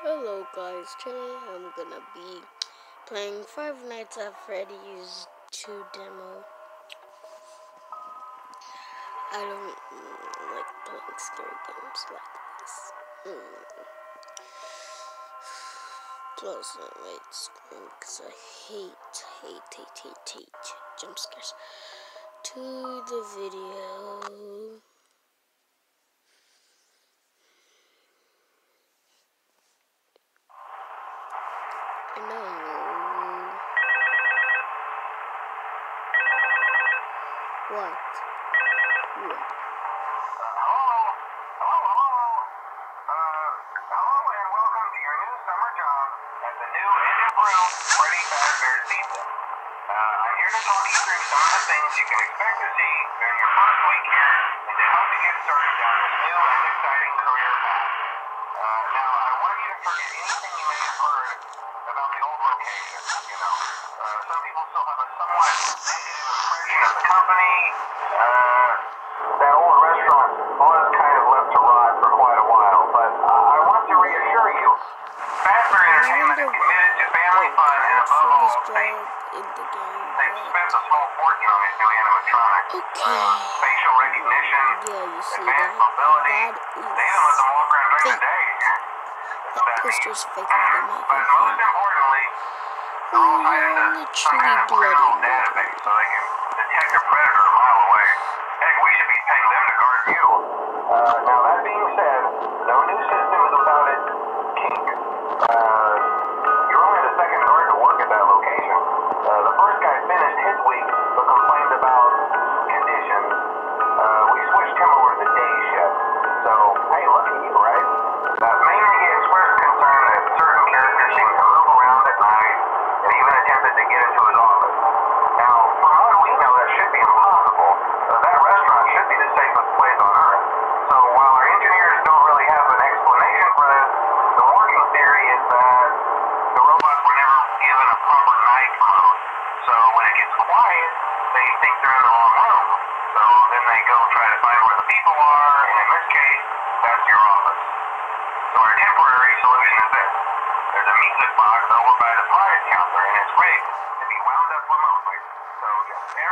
Hello guys, today I'm gonna be playing Five Nights at Freddy's 2 demo. I don't like playing scary games like this. Mm. Plus, I might scream because I hate, hate, hate, hate, hate jump scares. To the video. I know. What? What? Hello? Hello, hello? Uh, hello and welcome to your new summer job at the new and improved Freddy Fazbear's Pizza. Uh, I'm here to your new summer job. At the new and improved Freddy Fazbear's Pizza. I'm here to talk you through some of the things you can expect to see during your first week here and to help you get started down this new and exciting career path. Uh, now, I want you to forget anything you may have heard about the old location, you know. Uh, some people still have a somewhat negative impression of the company. Uh, that old restaurant was kind of left to rot for quite a while, but uh, I want to reassure you, Fazbear Entertainment is committed to family fun and above all, they, in the game? they've spent a small fortune on these new animatronics. Okay. Uh, facial recognition, Yeah, you see that? advanced mobility, That they even let them walk around during the day. Poster's fake than my But most importantly, they're all tied into some Literally kind of bloody criminal database so they can detect a predator a mile away. Heck, we should be paying them to guard you. Uh, now that being said, no new system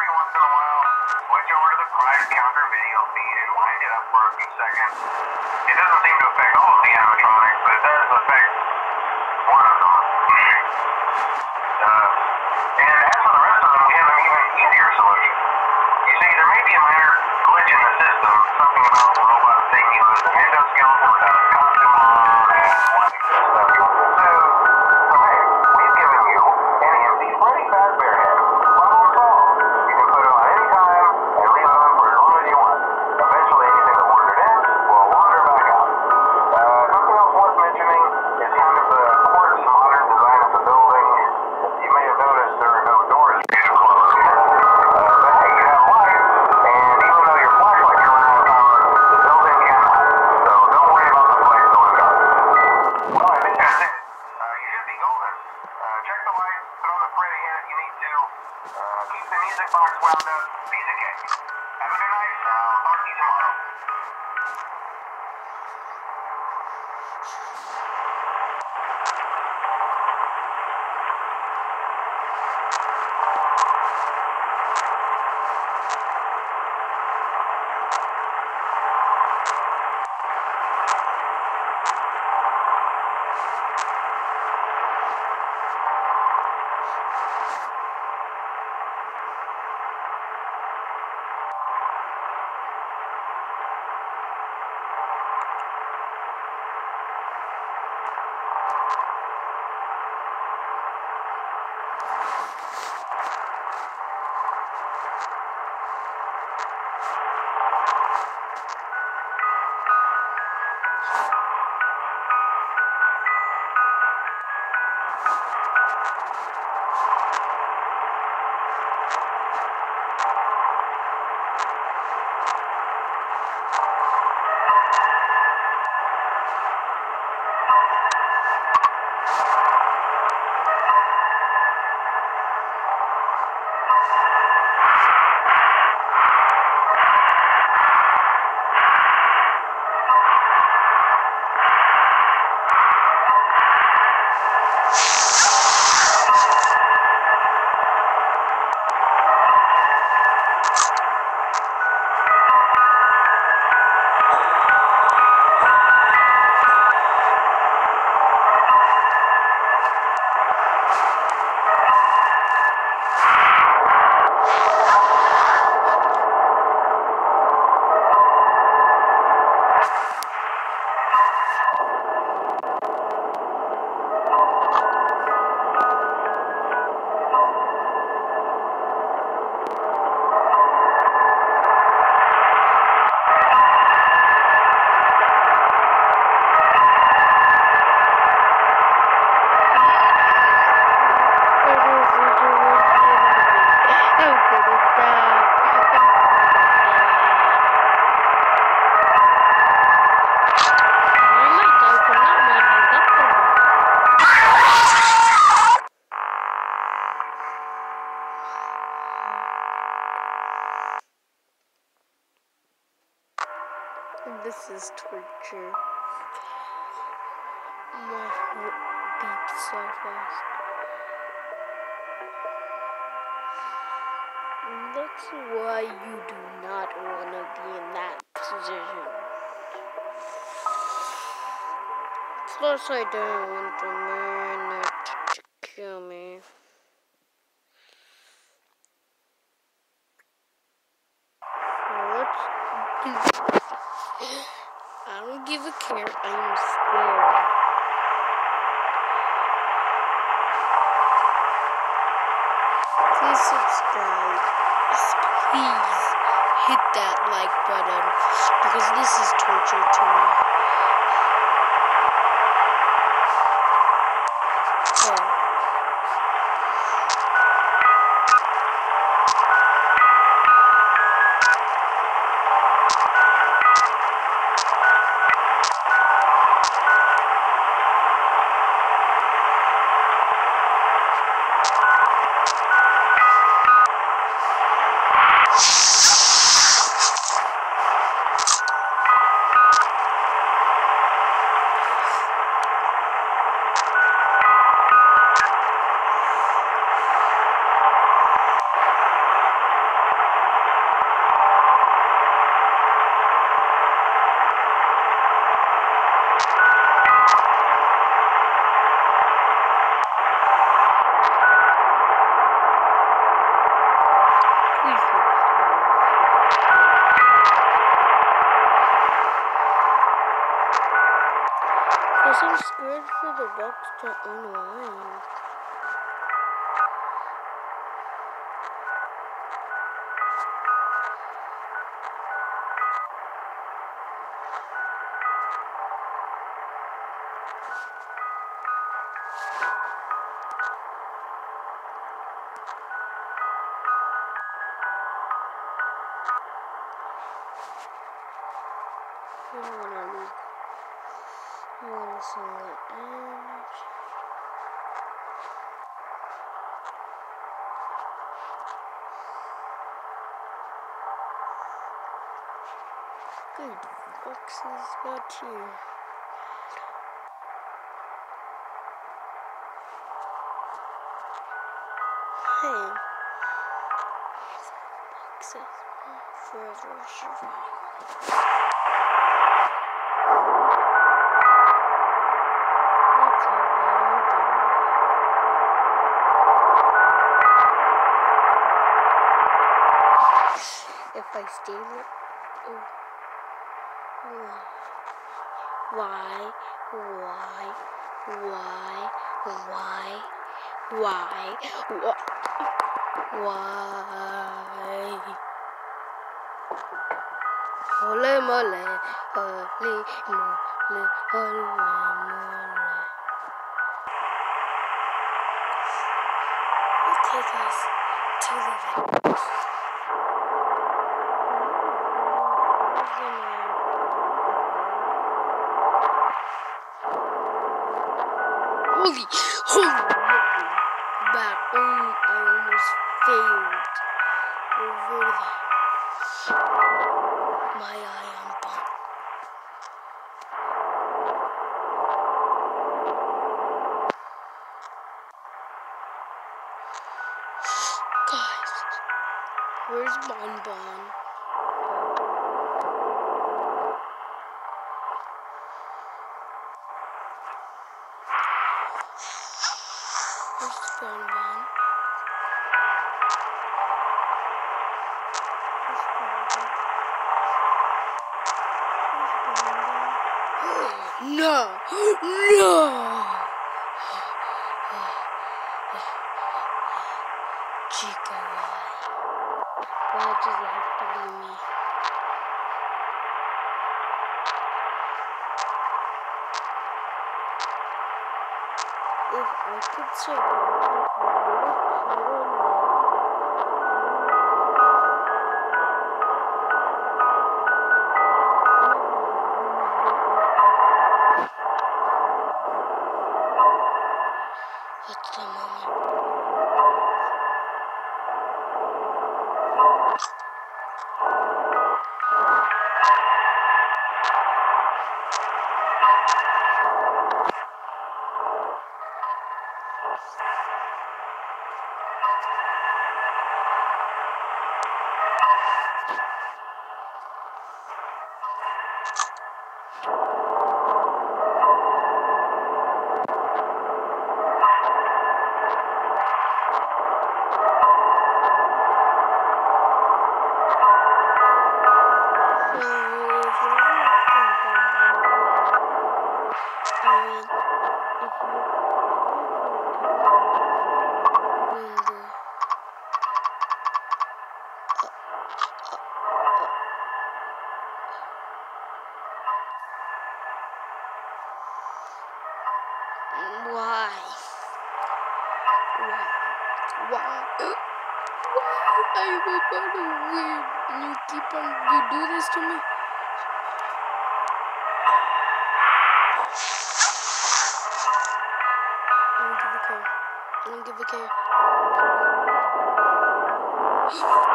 every once in a while, switch over to the prize counter video feed and wind it up for a few seconds. It doesn't seem to affect all of the animatronics, but it does affect one of is torture. My heart beats so fast. That's why you do not want to be in that position. Plus, I don't want the man to kill me. Let's do I don't give a care. I am scared. Please subscribe. Please hit that like button because this is torture to me. I'm scared for the box to unwind. I don't wanna lose. I wanna the edge. Good. Fox is not here. Hey. Fox is forever survive. Stay there, oh, why, why, why, why, why, why, why? Ole mole, ole mole, ole. Okay, guys, to the video. Holy, holy, back. Oh, I almost failed over the No! No! Chico, why? Does it have to be me? If I could survive, I would 我怎么？Why? Why? Why? Why are you about to win? And you keep on, you do this to me? I don't give a care. I don't give a care.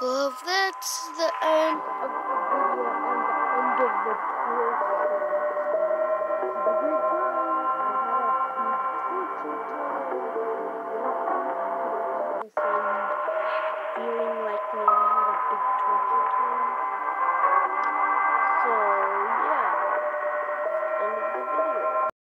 Well, that's the end of the video and the end of the course,